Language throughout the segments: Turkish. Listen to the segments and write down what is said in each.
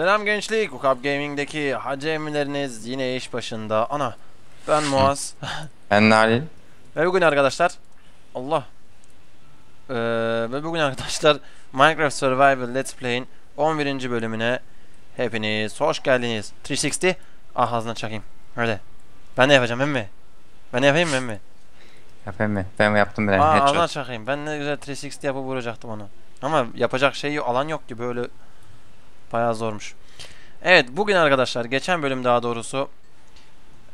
Selam gençlik. Ukap Gaming'deki hacı emirleriniz yine iş başında. Ana ben Muaz. Ben Nalil. ve bugün arkadaşlar Allah Ee, ve bugün arkadaşlar Minecraft Survival Let's Play'in 11. bölümüne hepiniz hoş geldiniz. 360 ah ağzına çakayım. Öyle. Ben de yapacağım emmi. Ben de yapayım mı emmi? Yapayım mı? Ben yaptım bile. Aa, ağzına çakayım. Ben ne güzel 360 yapıp vuracaktım onu. Ama yapacak şey alan yok ki böyle bayağı zormuş. Evet bugün arkadaşlar geçen bölüm daha doğrusu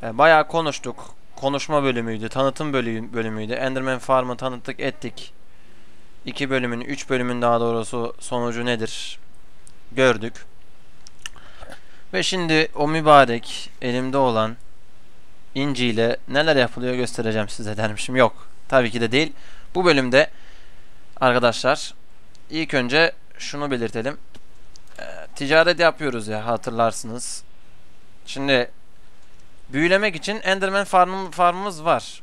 e, bayağı konuştuk. Konuşma bölümüydü, tanıtım bölü- bölümüydü. Enderman Farm'ı tanıttık ettik. İki bölümün, üç bölümün daha doğrusu sonucu nedir gördük. Ve şimdi o mübarek elimde olan İnci ile neler yapılıyor göstereceğim size dermişim. Yok. Tabii ki de değil. Bu bölümde arkadaşlar ilk önce şunu belirtelim. Ticaret yapıyoruz ya hatırlarsınız. Şimdi büyülemek için Enderman farmım, farmımız var.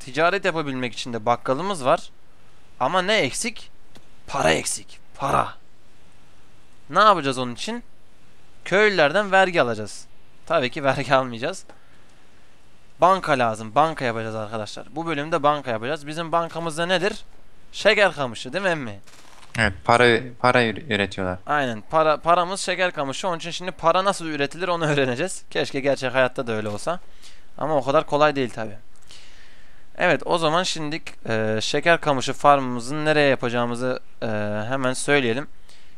Ticaret yapabilmek için de bakkalımız var. Ama ne eksik? Para eksik. Para. Ne yapacağız onun için? Köylülerden vergi alacağız. Tabii ki vergi almayacağız. Banka lazım. Banka yapacağız arkadaşlar. Bu bölümde banka yapacağız. Bizim bankamızda nedir? Şeker kamışı değil mi emmi? Evet para para ür- üretiyorlar. Aynen. Para paramız şeker kamışı. Onun için şimdi para nasıl üretilir onu öğreneceğiz. Keşke gerçek hayatta da öyle olsa. Ama o kadar kolay değil tabi. Evet o zaman şimdi e, şeker kamışı farmımızın nereye yapacağımızı e, hemen söyleyelim.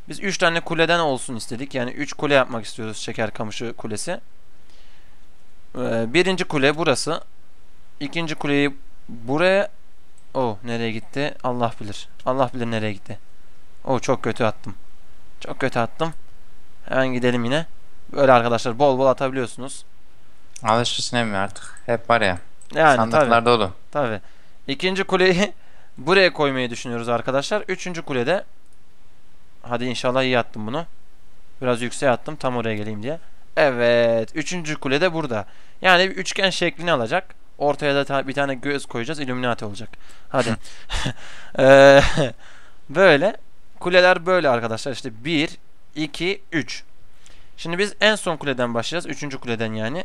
Biz 3 tane kuleden olsun istedik. Yani 3 kule yapmak istiyoruz şeker kamışı kulesi. E, birinci kule burası. İkinci kuleyi buraya... O nereye gitti? Allah bilir. Allah bilir nereye gitti. O çok kötü attım. Çok kötü attım. Hemen gidelim yine. Böyle arkadaşlar bol bol atabiliyorsunuz. Alışırsın emmi artık. Hep var ya. Yani sandıklar tabii. dolu. Tabii. İkinci kuleyi buraya koymayı düşünüyoruz arkadaşlar. Üçüncü kulede hadi inşallah iyi attım bunu. Biraz yükseğe attım tam oraya geleyim diye. Evet. Üçüncü kule de burada. Yani bir üçgen şeklini alacak. Ortaya da ta- bir tane göz koyacağız. Illuminati olacak. Hadi. Eee, böyle. Kuleler böyle arkadaşlar. İşte 1, 2, 3. Şimdi biz en son kuleden başlayacağız. Üçüncü kuleden yani.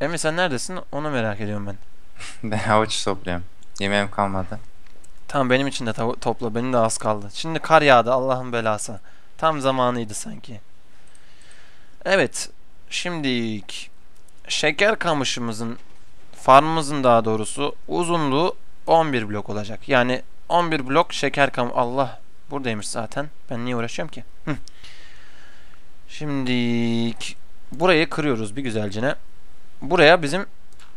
Emre sen neredesin? Onu merak ediyorum ben. Ben havuç topluyorum. Yemeğim kalmadı. Tamam benim için de topla. Benim de az kaldı. Şimdi kar yağdı. Allah'ın belası. Tam zamanıydı sanki. Evet. Şimdi şeker kamışımızın farmımızın daha doğrusu uzunluğu 11 blok olacak. Yani 11 blok şeker kam Allah buradaymış zaten. Ben niye uğraşıyorum ki? Şimdi burayı kırıyoruz bir güzelcine. Buraya bizim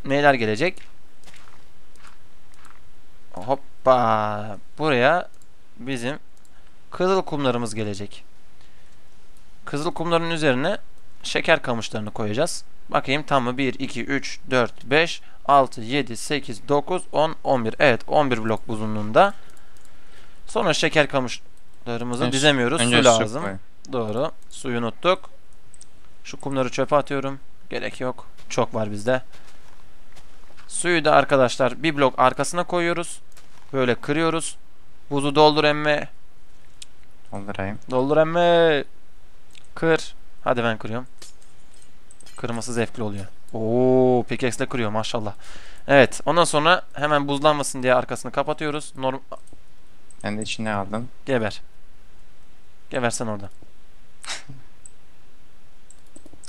neyler gelecek? Hoppa. Buraya bizim kızıl kumlarımız gelecek. Kızıl kumların üzerine şeker kamışlarını koyacağız. Bakayım tam mı? 1, 2, 3, 4, 5, 6, 7, 8, 9, 10, 11. Evet 11 blok uzunluğunda. Sonra şeker kamışlarımızı Önce- dizemiyoruz. Önce Su lazım. koy. Doğru. Suyu unuttuk. Şu kumları çöpe atıyorum. Gerek yok. Çok var bizde. Suyu da arkadaşlar bir blok arkasına koyuyoruz. Böyle kırıyoruz. Buzu doldur emme. Doldurayım. Doldur emme. Kır. Hadi ben kırıyorum. Kırması zevkli oluyor. Oo, pickaxe'le kırıyor maşallah. Evet, ondan sonra hemen buzlanmasın diye arkasını kapatıyoruz. Norm Ben de içinde aldım. geber. Gebersen orada.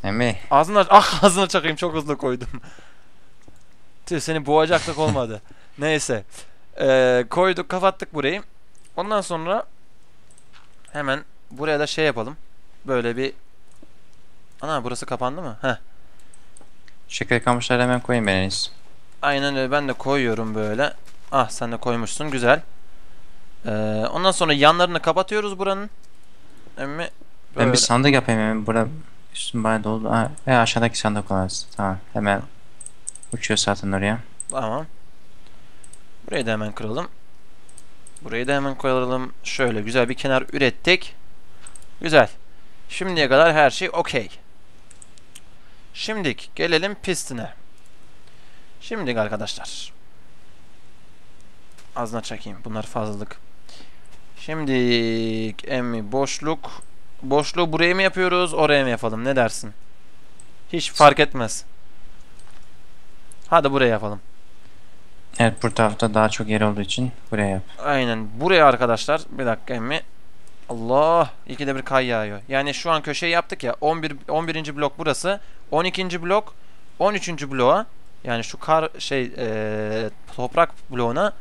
Emmi. Ağzına ah ağzına çakayım çok hızlı koydum. Tüh seni boğacaklık olmadı. Neyse. Ee, koyduk kapattık burayı. Ondan sonra hemen buraya da şey yapalım. Böyle bir Ana burası kapandı mı? Heh. Şeker kamışları hemen koyayım ben en iyisi. Aynen öyle ben de koyuyorum böyle. Ah sen de koymuşsun güzel. Ee, ondan sonra yanlarını kapatıyoruz buranın. Emmi Ben bir sandık yapayım emmi. Burada üstüm bayağı doldu. Ha, ve aşağıdaki sandık olmaz. Tamam. Hemen uçuyor zaten oraya. Tamam. Burayı da hemen kıralım. Burayı da hemen koyalım. Şöyle güzel bir kenar ürettik. Güzel. Şimdiye kadar her şey okey. Şimdik gelelim pistine. Şimdik arkadaşlar. Azına çekeyim. Bunlar fazlalık. Şimdik emmi boşluk boşluğu buraya mı yapıyoruz, oraya mı yapalım? Ne dersin? Hiç fark etmez. Hadi buraya yapalım. Evet bu tarafta daha çok yer olduğu için buraya yap. Aynen. Buraya arkadaşlar. Bir dakika emmi. Allah. İkide bir kay yağıyor. Yani şu an köşeyi yaptık ya. 11 11. blok burası. 12. blok 13. bloğa yani şu kar şey eee, toprak bloğuna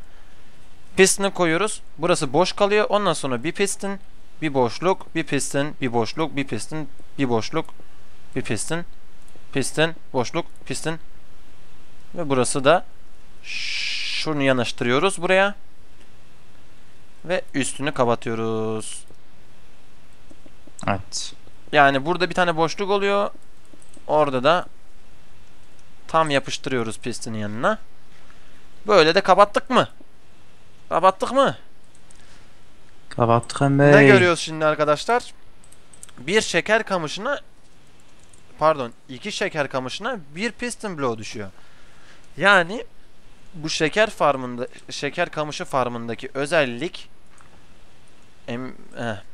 pistonu koyuyoruz. Burası boş kalıyor. Ondan sonra bir piston, bir boşluk, bir piston, bir boşluk, bir piston, bir boşluk, bir piston, piston, boşluk, piston ve burası da şunu yanaştırıyoruz buraya ve üstünü kapatıyoruz. Evet. Yani burada bir tane boşluk oluyor. Orada da tam yapıştırıyoruz pistonun yanına. Böyle de kapattık mı? Kapattık mı? Kapattık Bey. Ne görüyoruz şimdi arkadaşlar? Bir şeker kamışına pardon iki şeker kamışına bir piston bloğu düşüyor. Yani bu şeker farmında şeker kamışı farmındaki özellik em, eh,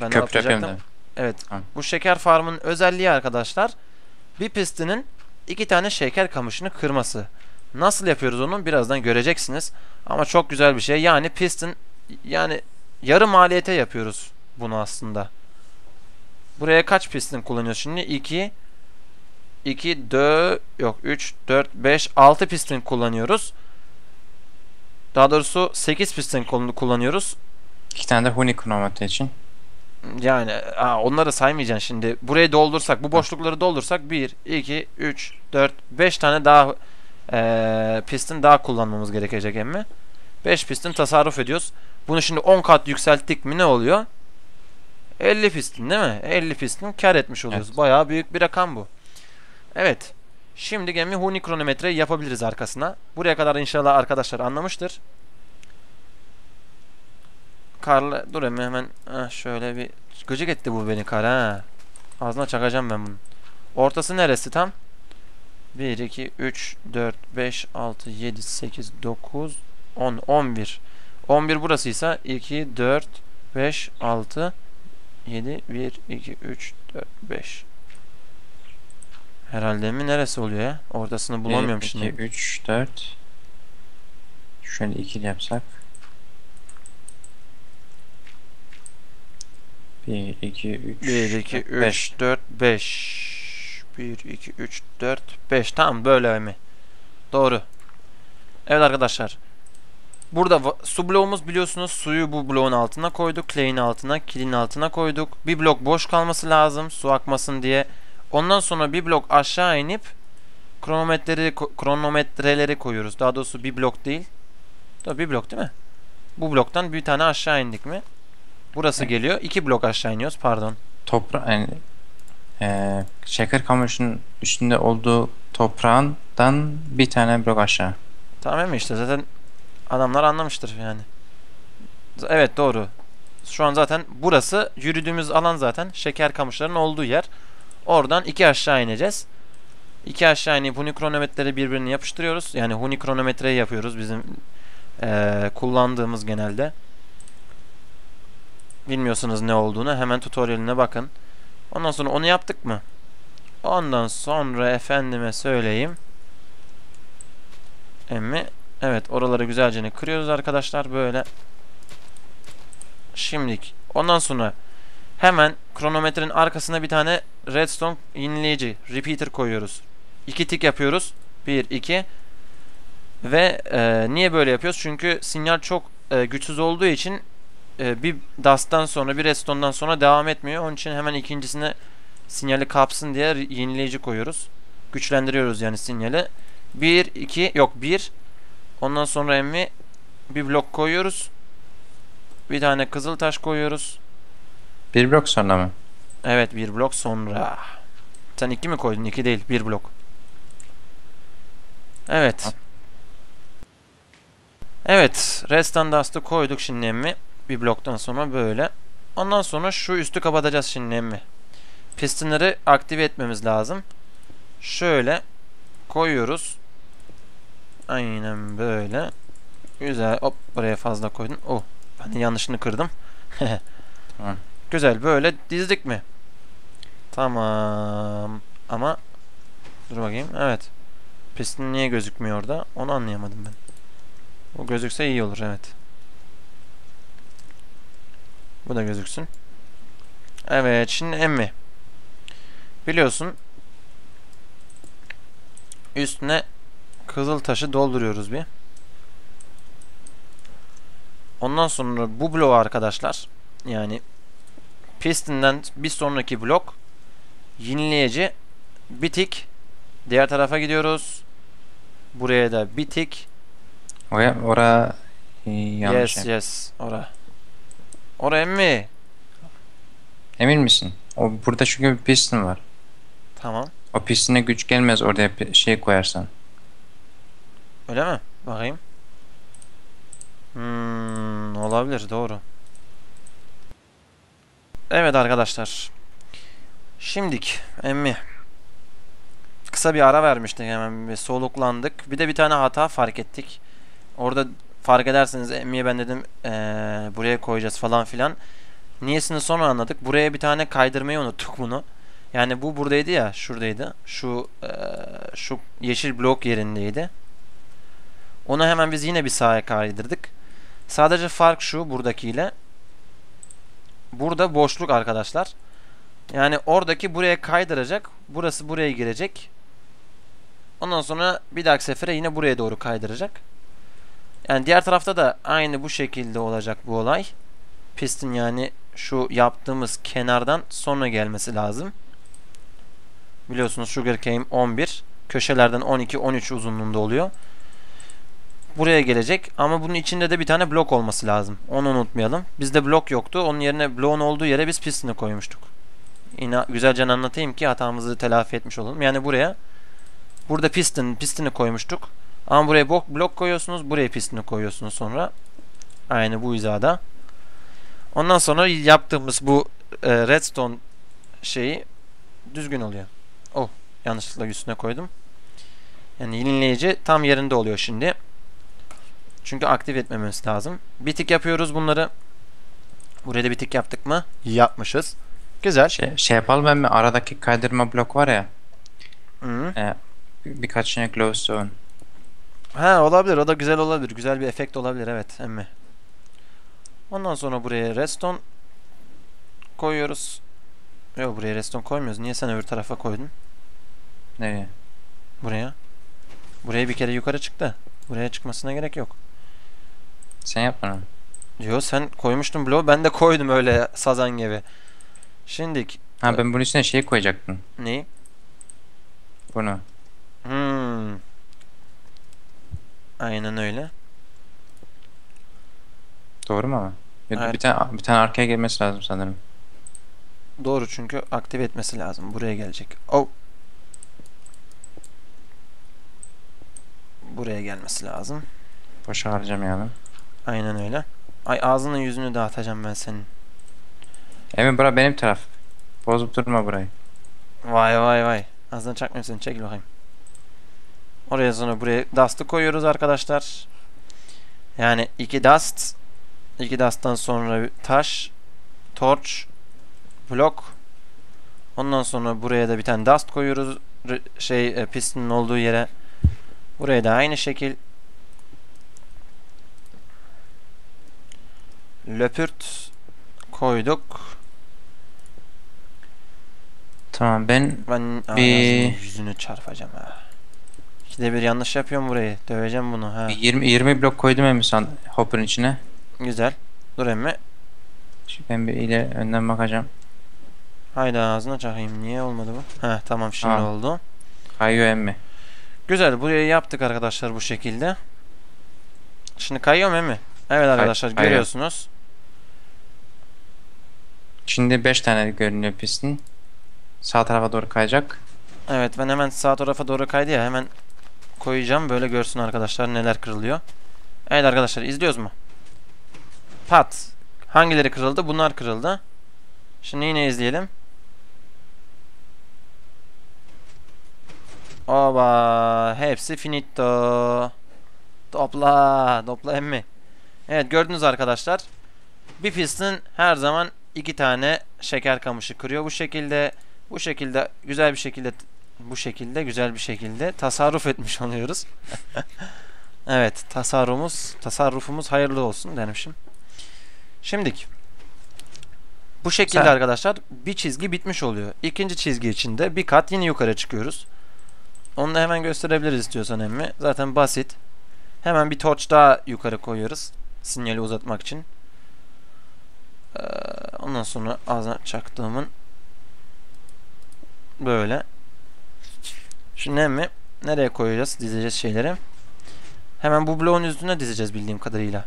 ben Köprü yapayım da. Evet. Bu şeker farmının özelliği arkadaşlar bir pistonun iki tane şeker kamışını kırması. Nasıl yapıyoruz onu birazdan göreceksiniz. Ama çok güzel bir şey. Yani piston yani yarı maliyete yapıyoruz bunu aslında. Buraya kaç piston kullanıyoruz şimdi? 2 2 4 yok 3 4 5 6 piston kullanıyoruz. Daha doğrusu 8 piston kullan- kullanıyoruz. İki tane de huni kronometre için. Yani aa, onları saymayacaksın şimdi. Burayı doldursak, bu boşlukları doldursak 1, 2, 3, 4, 5 tane daha eee piston daha kullanmamız gerekecek emmi. 5 piston tasarruf ediyoruz. Bunu şimdi 10 kat yükselttik mi ne oluyor? 50 piston değil mi? 50 piston kar etmiş oluyoruz. Evet. Bayağı büyük bir rakam bu. Evet. Şimdi gemi Huni kronometreyi yapabiliriz arkasına. Buraya kadar inşallah arkadaşlar anlamıştır. Karlı dur hemen hemen şöyle bir gıcık etti bu beni kar ha. Ağzına çakacağım ben bunu. Ortası neresi tam? 1 2 3 4 5 6 7 8 9 10 11. 11 burasıysa 2 4 5 6 7 1 2 3 4 5. Herhalde mi neresi oluyor ya? Ortasını bulamıyorum 1, şimdi. 2, 3, 4. Şöyle ikili yapsak. 1, 2, 3, 1 2 3 5. 4 5 1 2 3 4 5 tamam böyle mi? Doğru. Evet arkadaşlar. Burada su bloğumuz biliyorsunuz suyu bu bloğun altına koyduk. Clay'in altına, kilin altına koyduk. Bir blok boş kalması lazım su akmasın diye. Ondan sonra bir blok aşağı inip kronometreleri kronometreleri koyuyoruz. Daha doğrusu bir blok değil. Da bir blok değil mi? Bu bloktan bir tane aşağı indik mi? Burası geliyor. İki blok aşağı iniyoruz. Pardon. Topra yani, eee şeker kamışının üstünde olduğu toprağından bir tane blok aşağı. Tamam mı işte zaten adamlar anlamıştır yani. Evet doğru. Şu an zaten burası yürüdüğümüz alan zaten şeker kamışlarının olduğu yer. Oradan iki aşağı ineceğiz. İki aşağı inip huni kronometreleri birbirine yapıştırıyoruz. Yani huni kronometreyi yapıyoruz bizim eee, kullandığımız genelde. Bilmiyorsunuz ne olduğunu hemen tutorialine bakın. Ondan sonra onu yaptık mı? Ondan sonra efendime söyleyeyim. Emmi. Evet oraları güzelce kırıyoruz arkadaşlar böyle. Şimdilik. Ondan sonra hemen kronometrenin arkasına bir tane redstone yenileyici repeater koyuyoruz. İki tik yapıyoruz. 1 2 ve e, niye böyle yapıyoruz? Çünkü sinyal çok e, güçsüz olduğu için e, bir dust'tan sonra bir redstone'dan sonra devam etmiyor. Onun için hemen ikincisine sinyali kapsın diye yenileyici koyuyoruz. Güçlendiriyoruz yani sinyali. 1 2 yok 1 Ondan sonra emmi bir blok koyuyoruz. Bir tane kızıl taş koyuyoruz. Bir blok sonra mı? Evet bir blok sonra. Sen iki mi koydun? İki değil. Bir blok. Evet. Evet. Rest and Dust'ı koyduk şimdi emmi. Bir bloktan sonra böyle. Ondan sonra şu üstü kapatacağız şimdi emmi. Pistonları aktive etmemiz lazım. Şöyle koyuyoruz. Aynen böyle. Güzel. Hop buraya fazla koydun. Oh. Ben yanlışını kırdım. Tamam. Güzel böyle dizdik mi? Tamam. Ama dur bakayım. Evet. Piston niye gözükmüyor orada? Onu anlayamadım ben. O gözükse iyi olur evet. Bu da gözüksün. Evet şimdi emmi. Biliyorsun üstüne kızıl taşı dolduruyoruz bir. Ondan sonra bu bloğu arkadaşlar yani piston'dan bir sonraki blok yenileyici bitik diğer tarafa gidiyoruz. Buraya da bitik. Oraya, ora e, yanlış. Yes yes ora. Oraya mı? Emin misin? O burada çünkü bir piston var. Tamam. O pistine güç gelmez oraya şey koyarsan. Öyle mi? Bakayım. Hmm, olabilir doğru. Evet arkadaşlar. Şimdik emmi. Kısa bir ara vermiştik hemen bir soluklandık. Bir de bir tane hata fark ettik. Orada fark ederseniz emmiye ben dedim eee, buraya koyacağız falan filan. Niyesini sonra anladık. Buraya bir tane kaydırmayı unuttuk bunu. Yani bu buradaydı ya, şuradaydı. Şu eee, şu yeşil blok yerindeydi. Onu hemen biz yine bir sağa kaydırdık. Sadece fark şu buradakiyle. Burada boşluk arkadaşlar. Yani oradaki buraya kaydıracak. Burası buraya girecek. Ondan sonra bir dahaki sefere yine buraya doğru kaydıracak. Yani diğer tarafta da aynı bu şekilde olacak bu olay. Pistin yani şu yaptığımız kenardan sonra gelmesi lazım. Biliyorsunuz Sugarcane 11. Köşelerden 12-13 uzunluğunda oluyor. Buraya gelecek ama bunun içinde de bir tane blok olması lazım. Onu unutmayalım. Bizde blok yoktu. Onun yerine bloğun olduğu yere biz pistini koymuştuk. Yine güzelce anlatayım ki hatamızı telafi etmiş olalım. Yani buraya burada piston pistini koymuştuk. Ama buraya blok, blok koyuyorsunuz. Buraya pistini koyuyorsunuz sonra. Aynı bu hizada. Ondan sonra yaptığımız bu e, redstone şeyi düzgün oluyor. Oh yanlışlıkla üstüne koydum. Yani yenileyici tam yerinde oluyor şimdi. Çünkü aktif etmemiz lazım. Bir tik yapıyoruz bunları. Buraya da bir tik yaptık mı? Yapmışız. Güzel. Şey, şey yapalım ben mi? Aradaki kaydırma blok var ya. Hı. E, birkaç tane glowstone. Ha olabilir. O da güzel olabilir. Güzel bir efekt olabilir. Evet. Emmi. Ondan sonra buraya redstone koyuyoruz. Yok buraya redstone koymuyoruz. Niye sen öbür tarafa koydun? Nereye? Buraya. Buraya bir kere yukarı çıktı. Buraya çıkmasına gerek yok. Sen yap bana. Yo sen koymuştun bloğu. Ben de koydum öyle sazan gibi. Şimdik. Ha ben bunun üstüne şey koyacaktım. Neyi? Bunu. Hmm. Aynen öyle. Doğru mu ama? Bir, bir tane bir tane arkaya gelmesi lazım sanırım. Doğru çünkü aktif etmesi lazım. Buraya gelecek. Oh. Buraya gelmesi lazım. Boşa harcamayalım. Aynen öyle. Ay ağzını yüzünü dağıtacağım ben senin. Emin bura benim taraf. Bozup durma burayı. Vay vay vay. Ağzını çakmıyorsun. Çekil bakayım. Oraya sonra buraya dust'ı koyuyoruz arkadaşlar. Yani iki dust. iki dust'tan sonra bir taş. Torch. Blok. Ondan sonra buraya da bir tane dust koyuyoruz. Şey e, pistonun olduğu yere. Buraya da aynı şekil. Löpürt koyduk. Tamam ben Ben Bir- yüzünü çarpacağım ha. İkide bir yanlış yapıyorum burayı. Döveceğim bunu ha. bir 20 20 blok koydum Emin san hopper'ın içine. Güzel. Dur emmi. Şimdi ben bir ileri önden bakacağım. Haydi ağzına çakayım. Niye olmadı bu? Ha tamam şimdi Ha. oldu. Kayıyor emmi. Güzel. Burayı yaptık arkadaşlar bu şekilde. Şimdi kayıyor mu emmi? Evet arkadaşlar kayıyor. görüyorsunuz. Şimdi 5 tane görünüyor pistin. Sağ tarafa doğru kayacak. Evet ben hemen sağ tarafa doğru kaydı ya hemen koyacağım. Böyle görsün arkadaşlar neler kırılıyor. Evet arkadaşlar izliyoruz mu? Pat. Hangileri kırıldı? Bunlar kırıldı. Şimdi yine izleyelim. Oba hepsi finito. Topla, topla emmi. Evet gördünüz arkadaşlar. Bir piston her zaman iki tane şeker kamışı kırıyor bu şekilde. Bu şekilde güzel bir şekilde bu şekilde güzel bir şekilde tasarruf etmiş oluyoruz. evet, tasarrufumuz tasarrufumuz hayırlı olsun demişim. Şimdik. Bu şekilde Sen- arkadaşlar bir çizgi bitmiş oluyor. İkinci çizgi için de bir kat yine yukarı çıkıyoruz. Onu da hemen gösterebiliriz istiyorsan emmi. Zaten basit. Hemen bir torç daha yukarı koyuyoruz. Sinyali uzatmak için. Ee, ondan sonra ağzına çaktığımın böyle. Şimdi emmi nereye koyacağız? Dizeceğiz şeyleri. Hemen bu bloğun üstüne dizeceğiz bildiğim kadarıyla.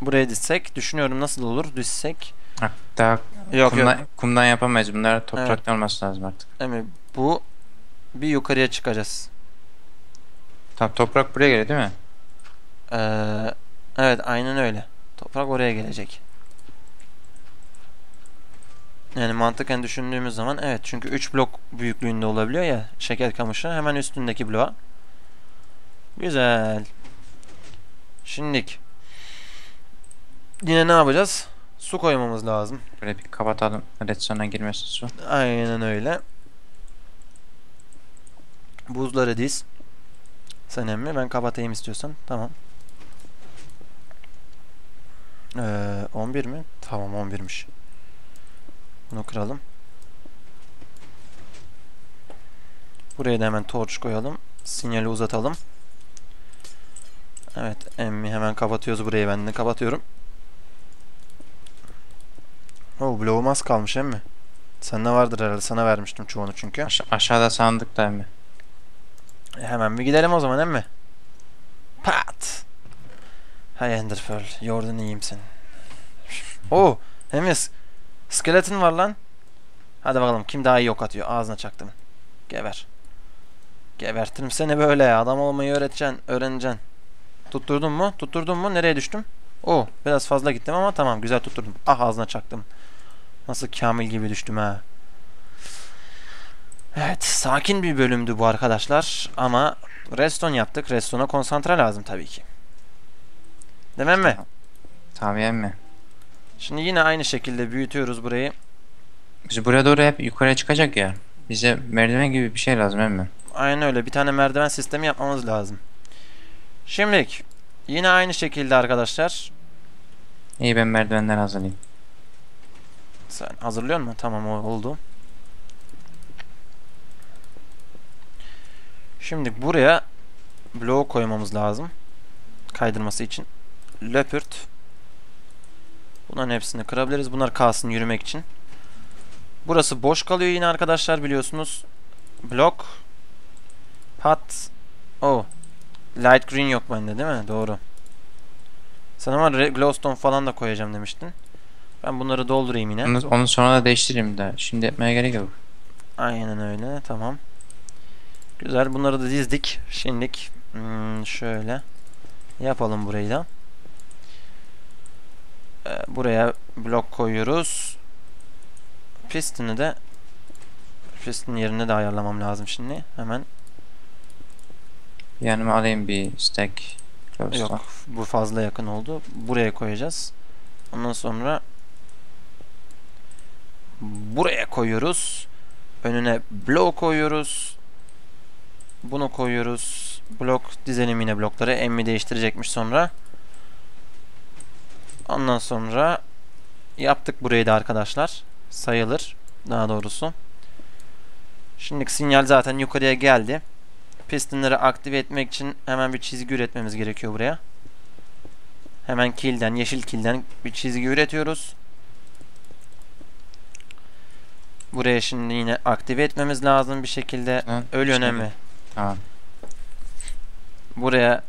Buraya dizsek. Düşünüyorum nasıl olur dizsek. Hatta Yok kumdan, yok. kumdan yapamayız. Bunlar topraktan olması lazım artık. Emmi bu bir yukarıya çıkacağız. Tam toprak buraya geliyor değil mi? Ee, evet aynen öyle. Toprak oraya gelecek. Yani mantıken düşündüğümüz zaman evet çünkü 3 blok büyüklüğünde olabiliyor ya şeker kamışı hemen üstündeki bloğa. Güzel. Şimdilik yine ne yapacağız? Su koymamız lazım. Böyle bir kapatalım. Redstone'a girmesin su. Aynen öyle. Buzları diz. Sen emmi ben kapatayım istiyorsan. Tamam. Ee, 11 mi? Tamam 11'miş. Bunu kıralım. Buraya da hemen torç koyalım. Sinyali uzatalım. Evet emmi hemen kapatıyoruz burayı ben de kapatıyorum. Oo bloğum az kalmış emmi. Sende vardır herhalde. Sana vermiştim çoğunu çünkü. Aşa- aşağıda sandık da mi? E, hemen bir gidelim o zaman emmi. Pat. Hay Enderpearl. Yordan iyiyim sen. Oo. Emmi. S- Skeleton var lan. Hadi bakalım kim daha iyi ok atıyor. Ağzına çaktım. Geber. Gebertirim seni böyle ya. Adam olmayı öğreteceksin. Öğreneceksin. Tutturdun mu? Tutturdun mu? Nereye düştüm? Oo. Biraz fazla gittim ama tamam. Güzel tutturdum. Ah ağzına çaktım. Nasıl Kamil gibi düştüm ha. Evet, sakin bir bölümdü bu arkadaşlar ama reston yaptık. Reston'a konsantre lazım tabii ki. Demem mi? Tabii mi? Şimdi yine aynı şekilde büyütüyoruz burayı. Biz buraya doğru hep yukarıya çıkacak ya. Bize merdiven gibi bir şey lazım emmi. Aynen öyle. Bir tane merdiven sistemi yapmamız lazım. Şimdilik yine aynı şekilde arkadaşlar. İyi ben merdivenler hazırlayayım. Sen hazırlıyor musun? Tamam oldu. Şimdi buraya bloğu koymamız lazım. Kaydırması için. Löpürt. Bunların hepsini kırabiliriz. Bunlar kalsın yürümek için. Burası boş kalıyor yine arkadaşlar biliyorsunuz. Blok. Pat. Oh. Light green yok bende değil mi? Doğru. Sen ama glowstone falan da koyacağım demiştin. Ben bunları doldurayım yine. Onu, onu sonra da değiştireyim de. Şimdi yapmaya gerek yok. Aynen öyle. Tamam. Güzel. Bunları da dizdik. Şimdilik hmm, şöyle yapalım burayı da. Ee, buraya blok koyuyoruz. Piston'ı da piston yerine de ayarlamam lazım şimdi. Hemen. Yanıma alayım bir stack. Yok. Bu fazla yakın oldu. Buraya koyacağız. Ondan sonra buraya koyuyoruz. Önüne blok koyuyoruz. Bunu koyuyoruz. Blok dizelim yine blokları. Emmi değiştirecekmiş sonra. Ondan sonra yaptık burayı da arkadaşlar. Sayılır. Daha doğrusu. Şimdi sinyal zaten yukarıya geldi. Pistonları aktive etmek için hemen bir çizgi üretmemiz gerekiyor buraya. Hemen kilden, yeşil kilden bir çizgi üretiyoruz. Buraya şimdi yine aktive etmemiz lazım bir şekilde. Ha, Öyle şimdi- önemli. Tamam. Buraya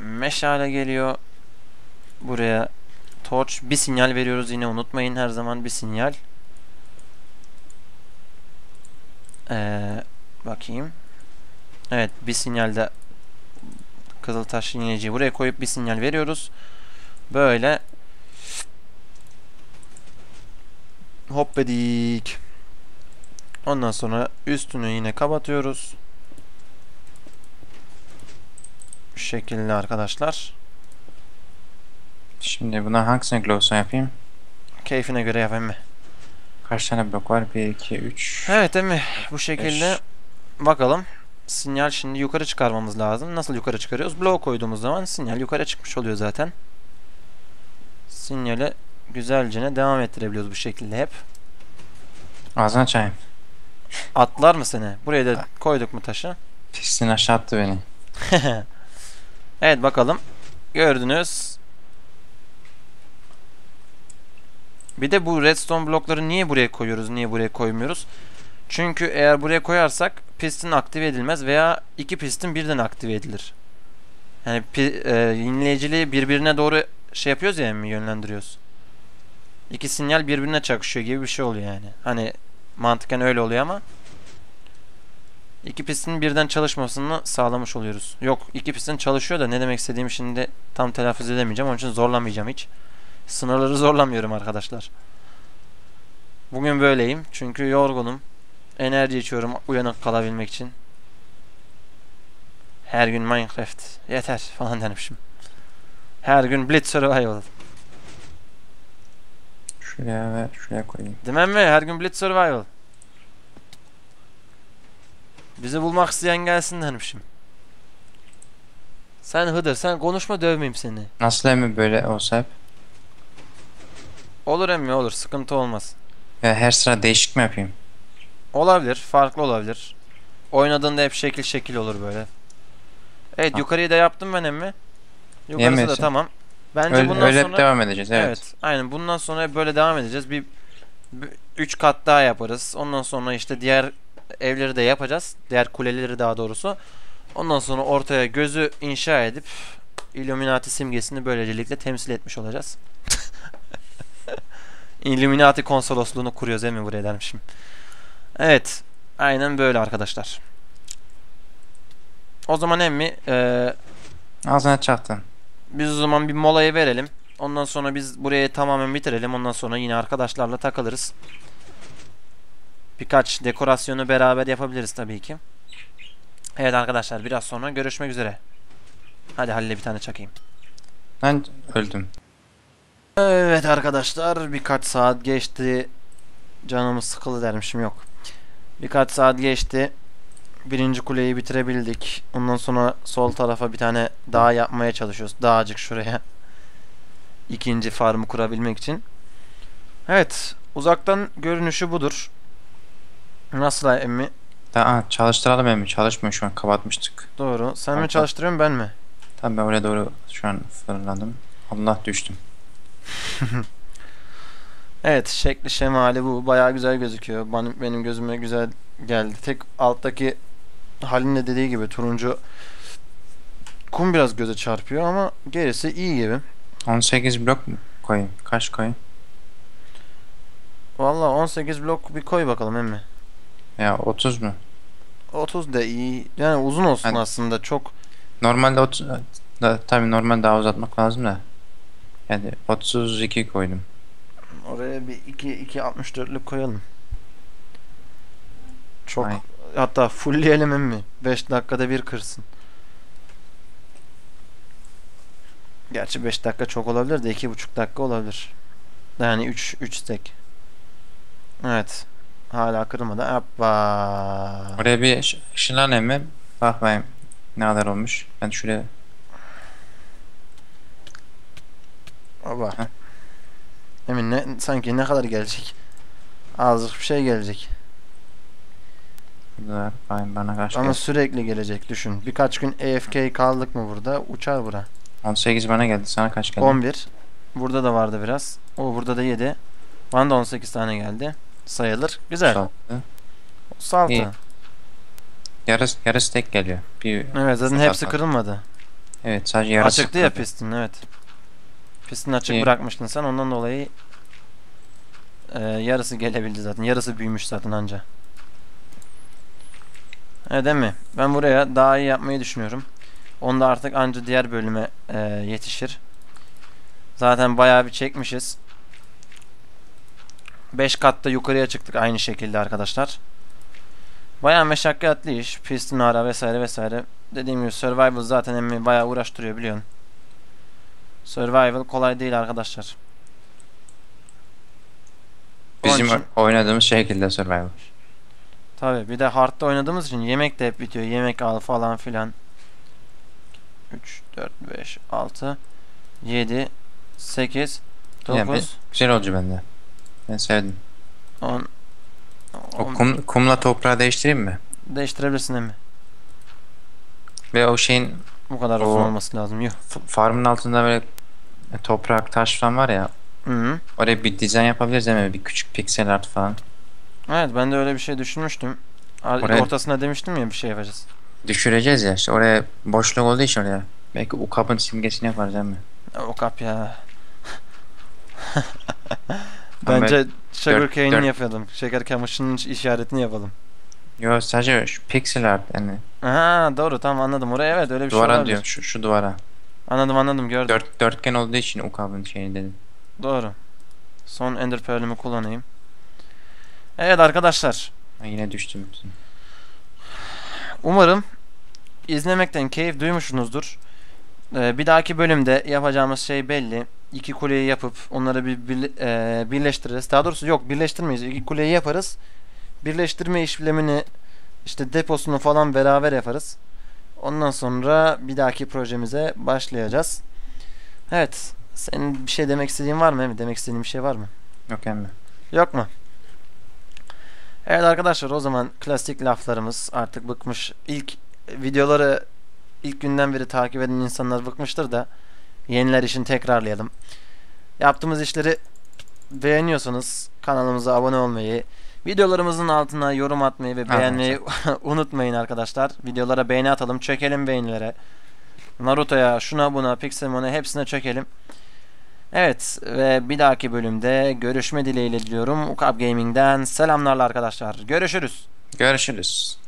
meşale geliyor. Buraya torch bir sinyal veriyoruz yine unutmayın her zaman bir sinyal. Ee, bakayım. Evet bir sinyalde Kızıltaş yineciyi buraya koyup bir sinyal veriyoruz. Böyle hop dedik. Ondan sonra üstünü yine kapatıyoruz. Bu şekilde arkadaşlar. Şimdi buna hangisine glowstone yapayım? Keyfine göre yap emmi. Kaç tane blok var? 1, 2, 3. Evet emmi. Bu şekilde Beş. bakalım. Sinyal şimdi yukarı çıkarmamız lazım. Nasıl yukarı çıkarıyoruz? Bloğu koyduğumuz zaman sinyal yukarı çıkmış oluyor zaten. Sinyali güzelce devam ettirebiliyoruz bu şekilde hep. Ağzına çayım. Atlar mı seni? Buraya da koyduk mu taşı? Pistin aşağı attı beni. evet bakalım. Gördünüz. Bir de bu redstone blokları niye buraya koyuyoruz, niye buraya koymuyoruz? Çünkü eğer buraya koyarsak pistin aktive edilmez veya iki pistin birden aktive edilir. Yani pi, e, yenileyiciliği birbirine doğru şey yapıyoruz ya mi yönlendiriyoruz. İki sinyal birbirine çakışıyor gibi bir şey oluyor yani. Hani mantıken öyle oluyor ama iki pistin birden çalışmasını sağlamış oluyoruz. Yok iki pistin çalışıyor da ne demek istediğimi şimdi tam telaffuz edemeyeceğim. Onun için zorlamayacağım hiç. Sınırları zorlamıyorum arkadaşlar. Bugün böyleyim. Çünkü yorgunum. Enerji içiyorum uyanık kalabilmek için. Her gün Minecraft. Yeter falan demişim. Her gün Blitz Survival. Şuraya ve şuraya koyayım. Demem mi? Her gün Blitz Survival. Bizi bulmak isteyen gelsin demişim. Sen Hıdır sen konuşma dövmeyeyim seni. Nasıl emmi böyle olsa hep? Olur emmi olur sıkıntı olmaz. Ya her sıra değişik mi yapayım? Olabilir farklı olabilir. Oynadığında hep şekil şekil olur böyle. Evet Ha. yukarıyı da yaptım ben emmi. Yukarısı da Yemesin. tamam. Bence Öyle, bundan öyle sonra devam edeceğiz evet. evet. aynen bundan sonra böyle devam edeceğiz. Bir 3 kat daha yaparız. Ondan sonra işte diğer evleri de yapacağız. Diğer kuleleri daha doğrusu. Ondan sonra ortaya gözü inşa edip Illuminati simgesini böylelikle temsil etmiş olacağız. Illuminati konsolosluğunu kuruyoruz değil mi buraya dermişim. Evet. Aynen böyle arkadaşlar. O zaman emmi eee Ağzına çaktın. biz o zaman bir molayı verelim. Ondan sonra biz burayı tamamen bitirelim. Ondan sonra yine arkadaşlarla takılırız. Birkaç dekorasyonu beraber yapabiliriz tabii ki. Evet arkadaşlar biraz sonra görüşmek üzere. Hadi Halil'e bir tane çakayım. Ben öldüm. Evet arkadaşlar birkaç saat geçti. Canımız sıkılı dermişim yok. Birkaç saat geçti. Birinci kuleyi bitirebildik. Ondan sonra sol tarafa bir tane dağ yapmaya çalışıyoruz. Dağcık şuraya. İkinci farmı kurabilmek için. Evet. Uzaktan görünüşü budur. Nasıl emmi? Daha çalıştıralım emmi. Çalışmıyor şu an. Kapatmıştık. Doğru. Sen mi Kanka. çalıştırıyorsun ben mi? Tabii ben oraya doğru şu an fırladım. Allah düştüm. Evet şekli şemali bu. Bayağı güzel gözüküyor. Benim, benim gözüme güzel geldi. Tek alttaki Halil'in de dediği gibi turuncu kum biraz göze çarpıyor ama gerisi iyi gibi. 18 blok mu koyayım? Kaç koyayım? Valla 18 blok bir koy bakalım emmi. Ya 30 mu? 30 da iyi. Yani uzun olsun Hani- aslında çok. Normalde 30 da, tabii normal daha uzatmak lazım da. Yani 32 koydum. Oraya bir 2 2 64'lük koyalım. Çok Ay. hatta fullleyelim emmi. 5 dakikada bir kırsın. Gerçi 5 dakika çok olabilir de 2,5 dakika olabilir. Yani 3 3 stack. Evet. Hala kırılmadı. Hoppa. Oraya bir ış- ışınlan emmi. Bak bakayım ne kadar olmuş. Ben şuraya Heh. Emin ne sanki ne kadar gelecek? Azıcık bir şey gelecek. burada bakayım bana kaç Ama geldi. sürekli gelecek düşün. Birkaç gün AFK kaldık mı burada uçar bura. 18 bana geldi. Sana kaç geldi? 11. Burada da vardı biraz. O burada da 7. Bana da 18 tane geldi. Sayılır. Güzel. Altı. Saltı. İyi. Yarısı, yarısı tek geliyor. Bir, Evet zaten hepsi kırılmadı. evet sadece yarısı. Açıktı ya pistin evet. Pistin açık İyi. bırakmıştın sen ondan dolayı e, yarısı gelebildi zaten. Yarısı büyümüş zaten anca. Evet değil mi? Ben buraya daha iyi yapmayı düşünüyorum. Onda artık anca diğer bölüme e, yetişir. Zaten bayağı bir çekmişiz. 5 katta yukarıya çıktık aynı şekilde arkadaşlar. Bayağı meşakkatli iş. Pistin ara vesaire vesaire. Dediğim gibi survival zaten emmi bayağı uğraştırıyor biliyorsun. Survival kolay değil arkadaşlar. Bizim için- oynadığımız şekilde Survivor. Tabii bir de hard'da oynadığımız için yemek de hep bitiyor. Yemek al falan filan. 3, 4, 5, 6, 7, 8, Yani 9, Güzel oldu bende. Ben sevdim. 10, O 10 kum, kumla toprağı değiştireyim mi? değiştirebilirsin mi? Ve o şeyin Bu kadar O- uzun olması lazım. F- farmın altında böyle toprak, taş falan var ya. Hı -hı. Oraya bir dizayn yapabiliriz değil mi? Bir küçük piksel art falan. Evet ben de öyle bir şey düşünmüştüm. Oraya- Ortasına demiştim ya bir şey yapacağız. Düşüreceğiz ya işte oraya boşluk olduğu için oraya. Belki ukabın simgesini yaparız değil mi? Ya, O kap ya. Bence sugar dört- cane'ini dört- yapıyordum. Şeker kamışının işaretini yapalım. Yo sadece şu piksel art yani. Ha doğru tamam anladım. Oraya evet öyle bir şey duvara diyor şu, şu duvara. Anladım anladım gördüm. Dört, dörtgen olduğu için ukabın şeyini dedim. Doğru. Son ender pearl'ümü kullanayım. Evet arkadaşlar. Ha, yine düştüm. Umarım izlemekten keyif duymuşsunuzdur. Ee, bir dahaki bölümde yapacağımız şey belli. İki kuleyi yapıp onları bir birle- e, birleştiririz. Daha doğrusu yok birleştirmeyiz. İki kuleyi yaparız. Birleştirme işlemini işte deposunu falan beraber yaparız. Ondan sonra bir dahaki projemize başlayacağız. Evet. Senin bir şey demek istediğin var mı? Demek istediğin bir şey var mı? Yok emmi. Yok mu? Evet arkadaşlar o zaman klasik laflarımız artık bıkmış. İlk videoları ilk günden beri takip eden insanlar bıkmıştır da yeniler için tekrarlayalım. Yaptığımız işleri beğeniyorsanız kanalımıza abone olmayı, videolarımızın altına yorum atmayı ve beğenmeyi unutmayın arkadaşlar. Videolara beğeni atalım, çökelim beğenilere. Naruto'ya, şuna buna, Pixelmon'a hepsine çökelim. Evet ve bir dahaki bölümde görüşme dileğiyle diliyorum. Ukab Gaming'den selamlarla arkadaşlar. Görüşürüz. Görüşürüz.